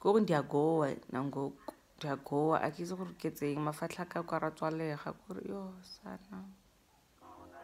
ko gore ndiagoa nangoku ndiagoa a ke itse gore ke tseng mafatlha ka kwa ra tswalega kore yo sana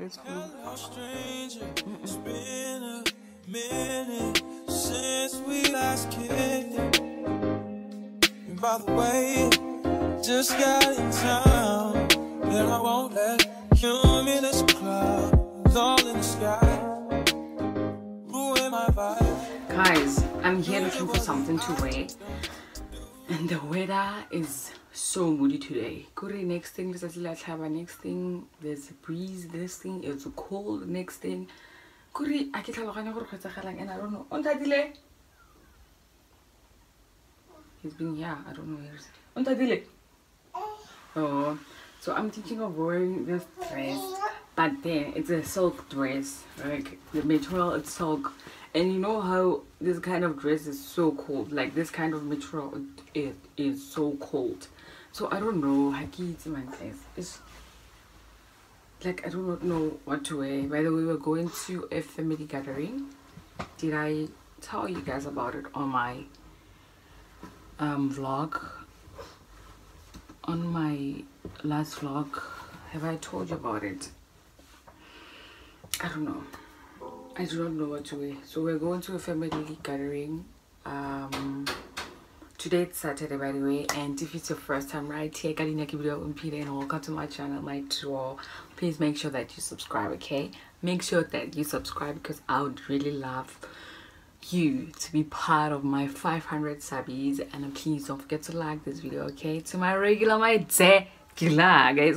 Let's go. Hello, stranger. It's been a minute since we last kicked. And by the way, just got in town. And I won't let cumulus clouds all in the sky ruin my vibe. Guys, I'm here looking for something to wear. And the weather is so moody today. Kuri next thing is. Next thing there's a breeze. This thing it's cold. Next thing. Kuri etsagalang and I don't know. Ontadile. He's been here. I don't know where is he. Ontadile. Oh, so I'm thinking of wearing this dress, but then it's a silk dress. Like the material it's silk, and you know how this kind of dress is so cold. Like this kind of material, it is so cold. So I don't know. It's like I do not know what to wear. By the way, we're going to a family gathering. Did I tell you guys about it on my um vlog? on my last vlog have i told you about it i don't know i do not know what to wear. So we're going to a family gathering um today it's saturday by the way and if it's your first time right here Kalina Kibido Omphile, and welcome to my channel my tour. Please make sure that you subscribe okay? Make sure that you subscribe because i would really love you to be part of my 500 subbies. And please don't forget to like this video okay? To my regular my day guys.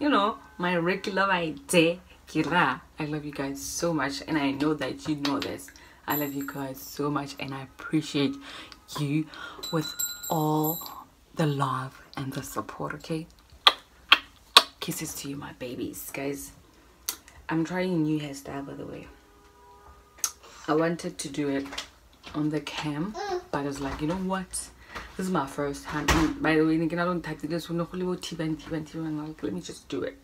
You know my regular my day i love you guys so much and i know that you know this i love you guys so much and i appreciate you with all the love and the support okay kisses to you my babies guys i'm trying a new hairstyle by the way I wanted to do it on the cam, but I was like, you know what? This is my first time. And by the way, I don't type this. Let me just do it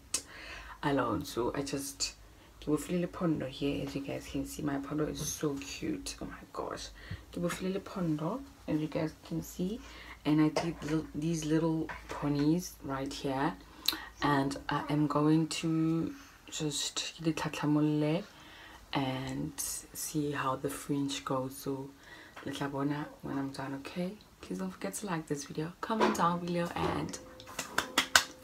alone. So I just Kibufilile Pondo here, as you guys can see. My pondo is so cute. Oh my gosh. Kibufilile Pondo, as you guys can see. And I did these little ponies right here. And I am going to just and see how the fringe goes so letlabona when i'm done okay please don't forget to like this video comment down below and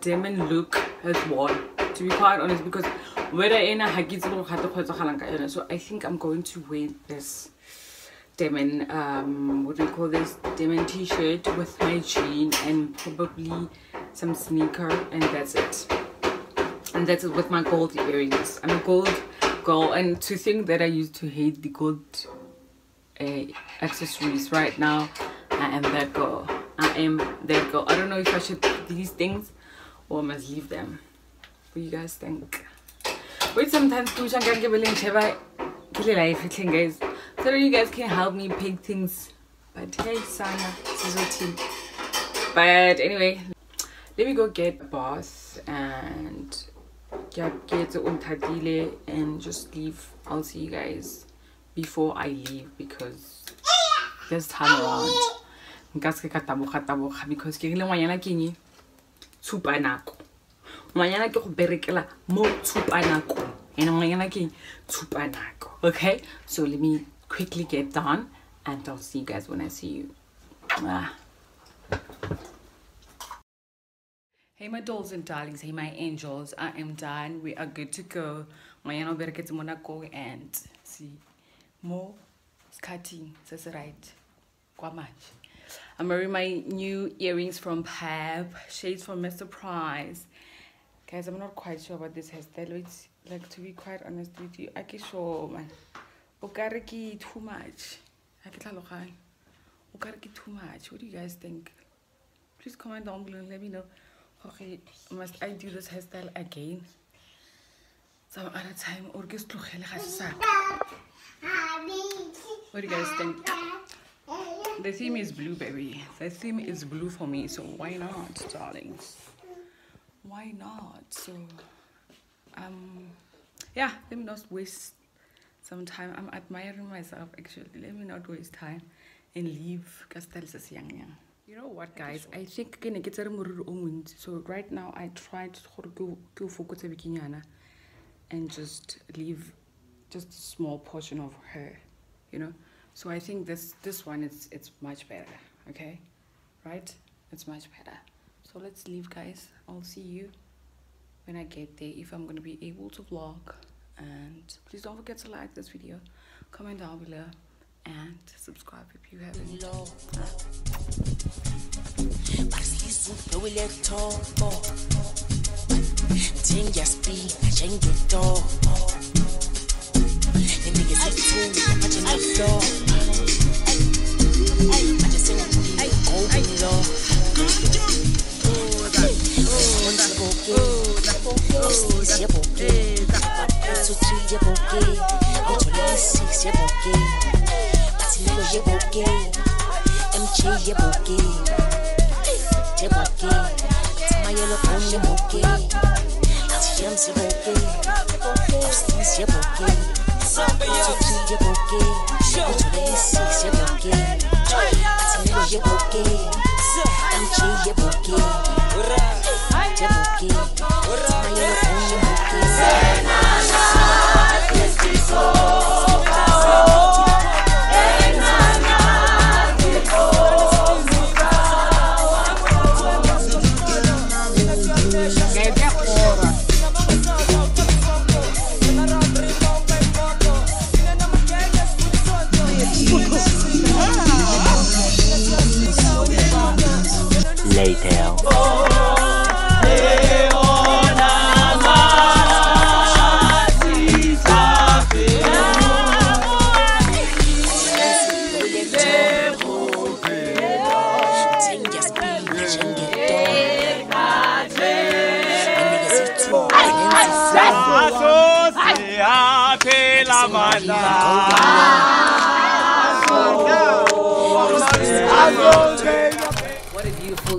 demon look has won to be quite honest because whether in a so I think I'm going to wear this demon um what do you call this? Demon t-shirt with my jean and probably some sneaker and that's it. And that's it with my gold earrings. I'm a gold girl and to think that i used to hate the gold uh, accessories right now i am that girl. I am that girl. I don't know if i should these things or must leave them. What do you guys think? Wait sometimes guys. So you guys can help me pick things. But hey sana but anyway let me go get a boss and get untadile and just leave. I'll see you guys before i leave because this time around. Because rile ngwanyana ke ngwanyana go berekela mo tshupa nako and ngwanyana ke tshupa nako okay so let me quickly get done and i'll see you guys when i see you ah. Hey my dolls and darlings, hey my angels, I am done. We are good to go. Ngayana bereketse mo nakong and see mo cutting. That's right. Kwa manje. I'm wearing my new earrings from Pep, shades from Mr. Price. Guys, I'm not quite sure about this hairstyle. It's like to be quite honest with you. I can sure man. Okare ki too much. I can tell Okare ki too much. What do you guys think? Please comment down below and let me know. Okay, must I do this hairstyle again? Some other time or just What do you guys think? The theme is blue, baby. The theme is blue for me, so why not, darlings? Why not? So, um, yeah, let me not waste some time. I'm admiring myself, actually. Let me not waste time and leave Castells young young. You know what, guys? I think ke ne ke tsere moriri o montsi. So right now, I tried to ke o fokotse bikinyana and just leave just a small portion of her, you know. So I think this this one is it's much better. Okay, right? It's much better. So let's leave, guys. I'll see you when I get there if I'm gonna be able to vlog. And please don't forget to like this video, comment down below, and subscribe if you haven't. Tinha MJ, yeah, bokeh. Yeah, bokeh. Tamayelo, phone, yeah, bokeh.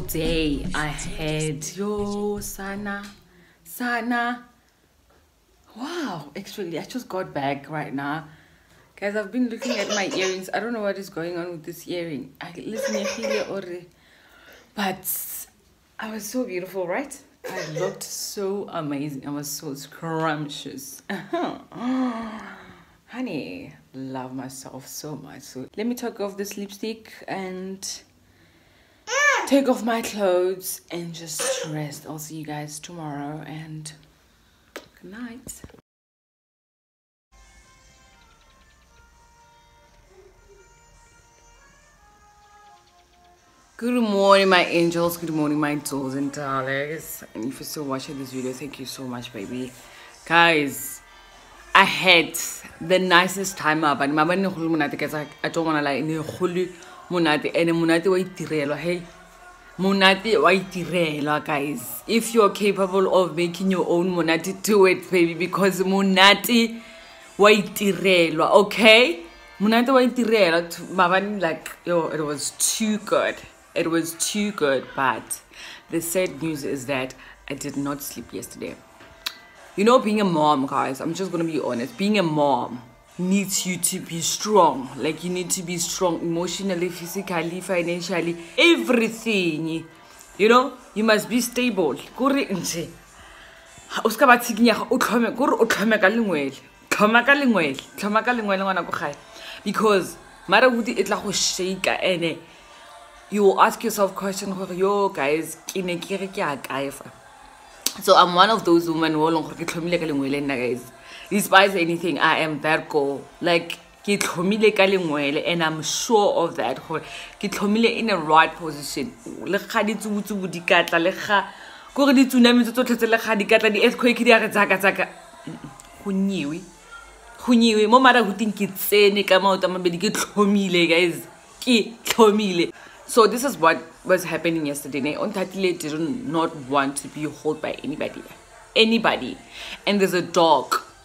Day I had. Yo, Sana. Sana. Wow, actually, I just got back right now. Guys, I've been looking at my earrings. I don't know what is going on with this earring. I listen to But I was so beautiful, right? I looked so amazing. I was so scrumptious. Honey, love myself so much. So let me talk off this lipstick and take off my clothes and just rest. I'll see you guys tomorrow and good night. Good morning, my angels. Good morning, my dolls and darlings. And if you're still watching this video, thank you so much, baby. Guys, I had the nicest time guys. I don't lie. Ne khulu monate. And monate wa. Hey, monate wa itirelwa, guys. If you're capable of making your own monate, do it, baby. Because monate wa itirelwa. Okay. Monate wa itirelwa. Mabani like yo, it was too good. It was too good. But the sad news is that I did not sleep yesterday. You know, being a mom, guys, I'm just gonna be honest. Being a mom needs you to be strong. Like, you need to be strong emotionally, physically, financially, everything. You know, you must be stable. Kore nje. o ska ba tshikinyega o tlhome kore o tlhome ka lengwele tlhoma ka lengwele tlhoma ka lengwele ngwana ko gae because marabuti e tla go shaka ande you will ask yourself question gore yo guys ke ne ke re ke a kae fa so i'm one of those women who long gore ke tlhomile ka lengwe le nna guys despite anything i am that girl. Like ke tlhomile ka and i'm sure of that. Gore ke in a right position. Le ga di katla le ga kore di tsunametse tsotlhe tse le ga di katla di-earthquake di a re tsaka-tsaka. Go nyiwe. Go nyiwe. Mo marahuting ke tsene so this is what was happening yesterday. Ne onthatile did not want to be hold by anybody. Anybody. And there's a dog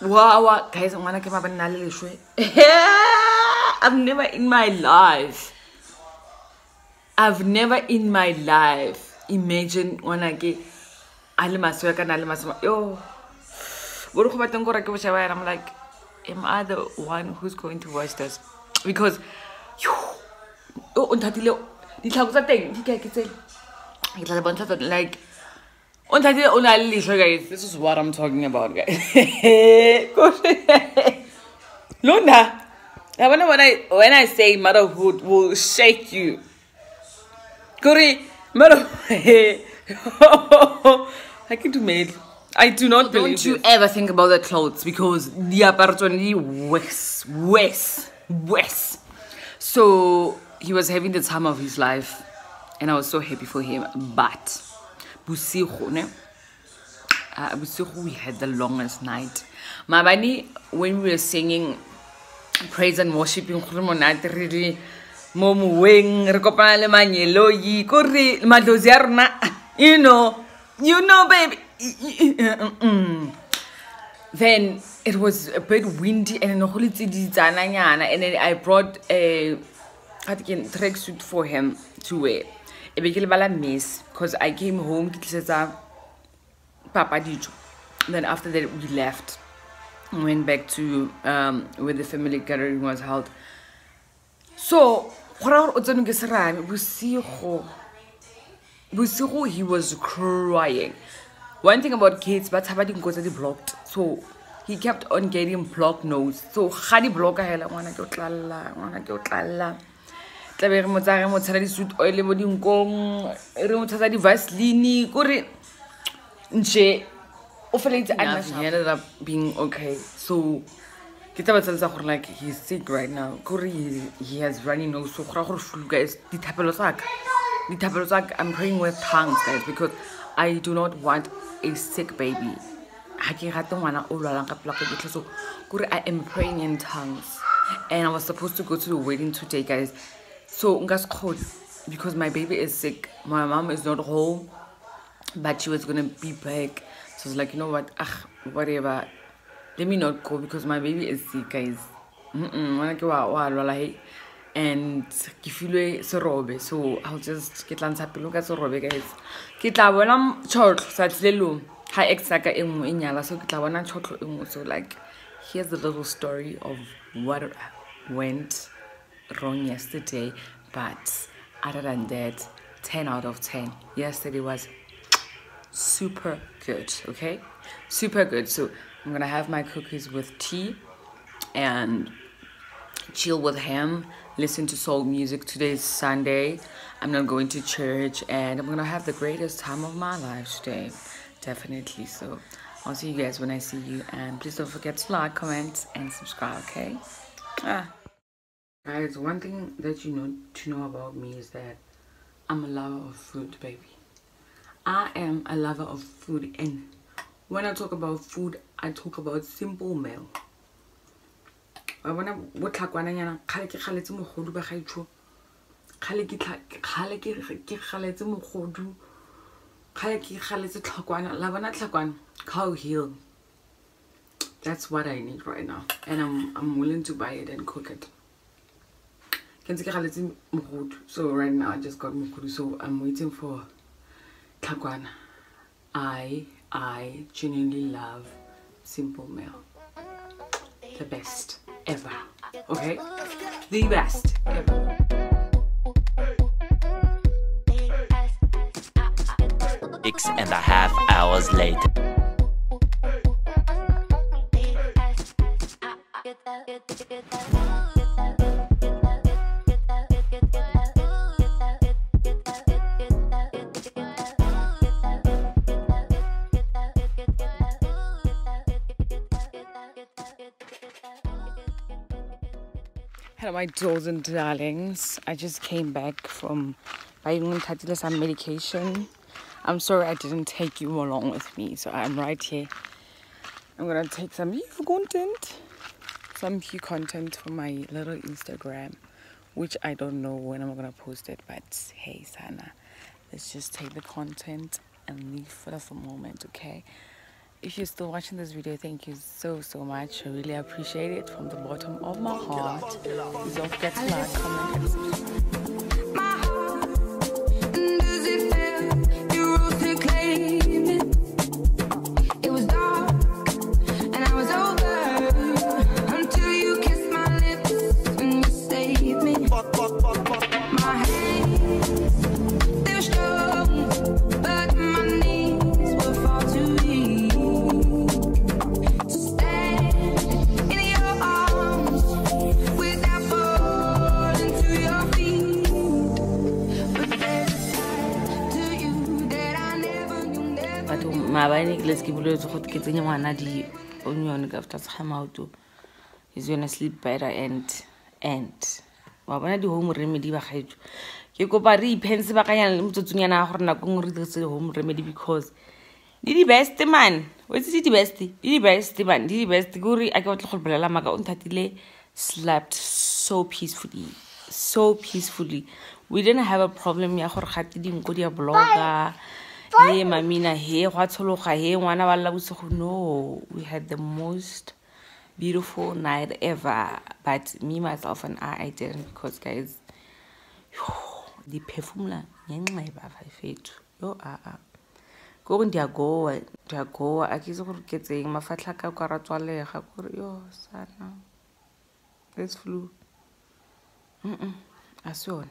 wawa guys ngwana ke mabanna le leswe i've never in my life. I've never in my life imagine ngwana ke a le maswe ka na le maswe. Yo bore go bateng gore ke boshaba yana i'm like am i the one who's going to watch this? Because o nthatile ditlhako tsa teng di kae ke tse ke tla bontsha like o nthatile o na le letlho guys this is what i'm talking about guys lona I wonder when I when I say motherhood will shake you. Kuri mother I can do male. I do not Don't you this. ever think about the clothes because the opportunity worse, worse, worse. So he was having the time of his life and I was so happy for him. But Busiku, ne? Uh, Busiku, we had the longest night. Mabani, when we were singing praise and worshiping gore monate re le mo moweng re kopana le manyeloi kore madlozi a rona you know you know baby then it was a bit windy and go le di and then i brought a track suit for him to wear e be ke lebala miss because i came home ke tlisetsa papa dijo then after that we left and went back to um, where the family gathering was held. So, he was crying. One thing about kids, but didn't go to the blocked. So, he kept on getting blocked nose. So, khadi blocker hela ngwana ke tlalla, ngwana ke tlalla. Tlabe re mo tsaya mo tshela di suit oil mo dinkong, re mo tshela di vaseline, kore nje yeah, he ended up being okay. So ke tsa gore like he's sick right now. Kore he, he has runny nose. So gora gore flu guys dithapelo tsaka dithapelo tsaka i'm praying with tongues guys because i do not want a sick baby. Ga ke rate ngwana o lwalang ka pela go so kore i am praying in tongues. And i was supposed to go to the wedding today guys so because my baby is sick my mom is not home but she was gonna be back so I was like, you know what? Ah, whatever. Let me not go because my baby is sick, guys. Mm-mm. And ke filwe serobe so i'll just ke tla ntsha pelo ka serobe guys ke tla bona tšhotlho tsatsi le longwe ga ex saka e nngwe e nyala so ke tla bona tšhotlho so like here's the little story of what went wrong yesterday but other than that 10 out of 10 yesterday was super good okay? Super good. So i'm gonna have my cookies with tea and chill with him listen to soul music. Today is sunday. I'm not going to church and i'm gonna have the greatest time of my life today definitely. So i'll see you guys when i see you and please don't forget to like comment and subscribe okay? Ah. Guys one thing that you know to know about me is that i'm a lover of food baby. I am a lover of food and when I talk about food, I talk about simple meal. wa bona botlhakwananyana kgale ke galetse mogodu ba gaetsho kgale ke galetse mogodu kgale ke galetse tlhakwana la bona tlhakwana cow heel. That's what i need right now and i'm, I'm willing to buy it and cook it so right now I just got Mukuru so I'm waiting for Kakwan. I I genuinely love Simple meal, The best ever. Okay? The best ever. Six and a half hours later. Hello, my dolls and darlings. I just came back from buying some medication. I'm sorry I didn't take you along with me, so I'm right here. I'm gonna take some new content, some Hue content for my little Instagram, which I don't know when I'm gonna post it, but hey, Sana, let's just take the content and leave for a moment, okay? If you're still watching this video thank you so so much. I really appreciate it from the bottom of my heart. don't forget to like comment and subscribe ke tsenye ngwana di-onion ka fta tsa maoto is yone sleep better and and. Wa bona di-home remedy ba gaetso ke kopa re iphen sebakanyana le motsotsonyana ya gore nako ngwe re dirise home remedy because di di-best man. Wetse di di-best di di-best man. Di di-best ke gore a ke batle go le bolela maaka o nthatile slept so peacefully so peacefully. We didn't have a problem ya gore gate dinko di a bloga he mamina he go a tshologa he ngwana ba lla bosigo no we had the most beautiful night ever but me myself and i i didn't because guys ndiphefumla ngenxeba fafethu yo aa. Kore ndiagoa ndiagoa a ke itse gore ke tseng mafatlha ka kwa ra tswalega kore yo sana. This flu. Mm a se yone.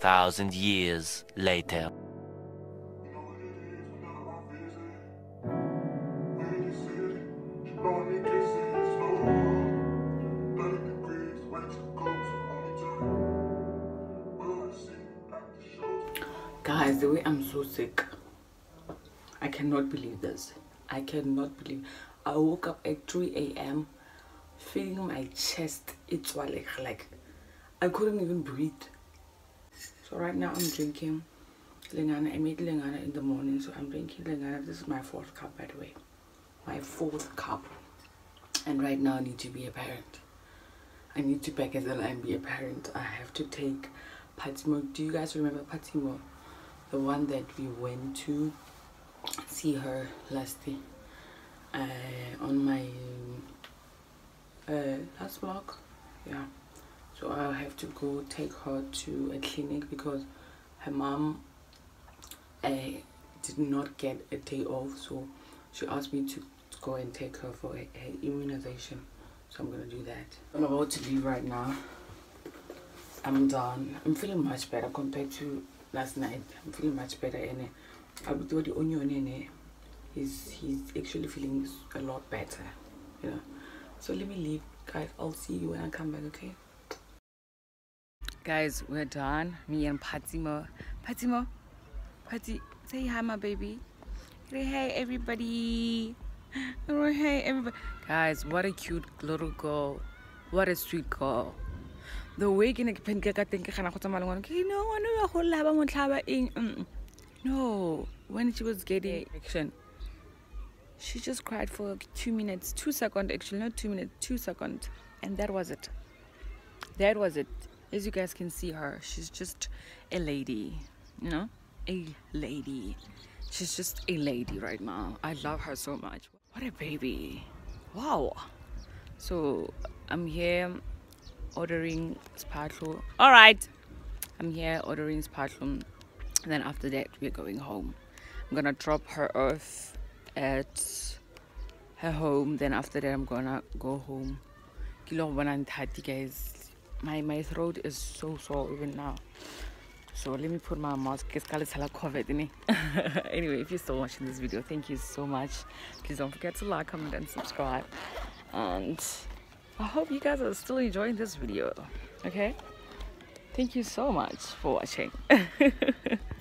Thousand years later. The way i'm so sick i cannot believe this. I cannot believe. I woke up at 3 a.m feeling my chest it's like like i couldn't even breathe. So right now i'm drinking lengana i made lengana in the morning so i'm drinking lengana this is my fourth cup by the way. My fourth cup. And right now i need to be a parent. I need to back as and be a parent. I have to take patimo do you guys remember patimo the one that we went to see her last day uh, on my uh, last vlog. Yeah. So i'll have to go take her to a clinic because her mom uh, did not get a day off. So she asked me to go and take her for a immunization. So i'm gonna do that. I'm about to leave right now. I'm done. I'm feeling much better compared to last night i'm feeling much better and uh, would do the onion in it he's he's actually feeling a lot better you know. So let me leave guys. I'll see you when i come back okay? Guys we're done. Me and patimo patimo patty say hi my baby. Hey everybody. Hey everybody. Guys what a cute little girl. What a sweet girl the way ke ne ke phenke ka teng ke gana go tsamaya le ngwana ke no ngwana ya go laba motlhaba eng? Mm. no when she was getting action she just cried for two minutes two seconds actually not two minutes two seconds and that was it. That was it. As you guys can see her she's just a lady you know? A lady. She's just a lady right now. I love her so much. What a baby. Wow. So i'm here ordering spatlo all right. I'm here ordering spatlo and then after that we're going home. I'm gonna drop her off at her home. Then after that i'm gonna go home. Bona guys. My my throat is so sore even now. So let me put my mask. Anyway if you're still watching this video thank you so much. Please don't forget to like comment and subscribe. And i hope you guys are still enjoying this video okay? Thank you so much for watching